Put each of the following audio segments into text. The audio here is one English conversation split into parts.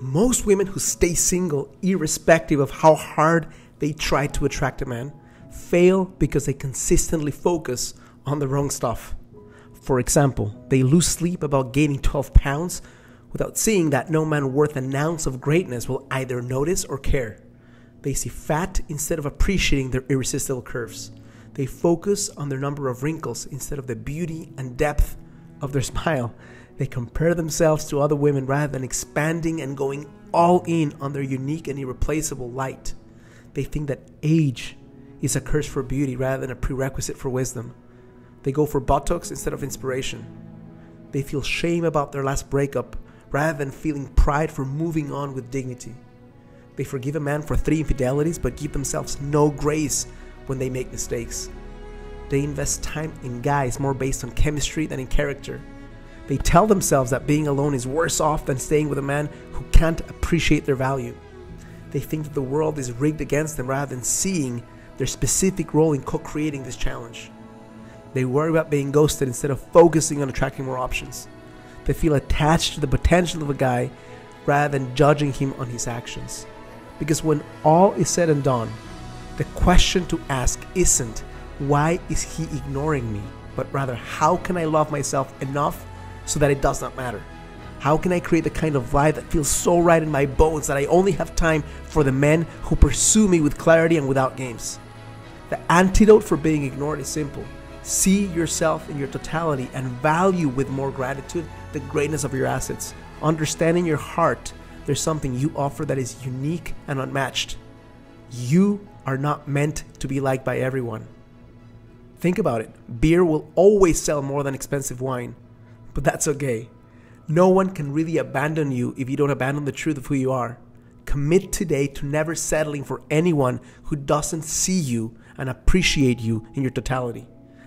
Most women who stay single, irrespective of how hard they try to attract a man, fail because they consistently focus on the wrong stuff. For example, they lose sleep about gaining 12 pounds without seeing that no man worth an ounce of greatness will either notice or care. They see fat instead of appreciating their irresistible curves. They focus on their number of wrinkles instead of the beauty and depth of their smile. They compare themselves to other women rather than expanding and going all in on their unique and irreplaceable light. They think that age is a curse for beauty rather than a prerequisite for wisdom. They go for Botox instead of inspiration. They feel shame about their last breakup rather than feeling pride for moving on with dignity. They forgive a man for three infidelities but give themselves no grace when they make mistakes. They invest time in guys more based on chemistry than in character. They tell themselves that being alone is worse off than staying with a man who can't appreciate their value. They think that the world is rigged against them rather than seeing their specific role in co creating this challenge. They worry about being ghosted instead of focusing on attracting more options. They feel attached to the potential of a guy rather than judging him on his actions. Because when all is said and done, the question to ask isn't, why is he ignoring me? But rather, how can I love myself enough so that it does not matter? How can I create the kind of life that feels so right in my bones that I only have time for the men who pursue me with clarity and without games? The antidote for being ignored is simple. See yourself in your totality and value with more gratitude the greatness of your assets. Understanding your heart, there's something you offer that is unique and unmatched. You are not meant to be liked by everyone. Think about it beer will always sell more than expensive wine, but that's okay. No one can really abandon you if you don't abandon the truth of who you are. Commit today to never settling for anyone who doesn't see you and appreciate you in your totality.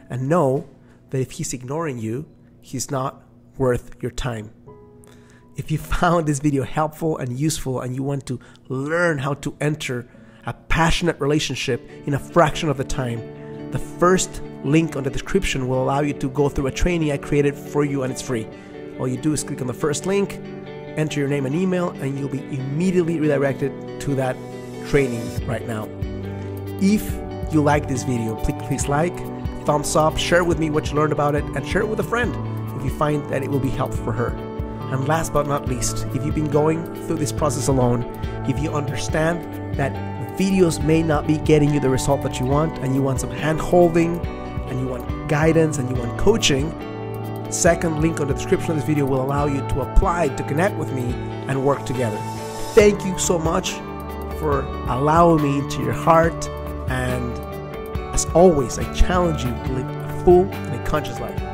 And know that if he's ignoring you, he's not worth your time. If you found this video helpful and useful and you want to learn how to enter a passionate relationship in a fraction of the time, the first link on the description will allow you to go through a training I created for you and it's free. All you do is click on the first link, enter your name and email, and you'll be immediately redirected to that training right now. If you like this video, please, please like, thumbs up, share with me what you learned about it, and share it with a friend if you find that it will be helpful for her. And last but not least, if you've been going through this process alone, if you understand that videos may not be getting you the result that you want, and you want some hand holding, and you want guidance, and you want coaching, second link on the description of this video will allow you to apply to connect with me and work together. Thank you so much for allowing me into your heart. And as always, I challenge you to live a full and a conscious life.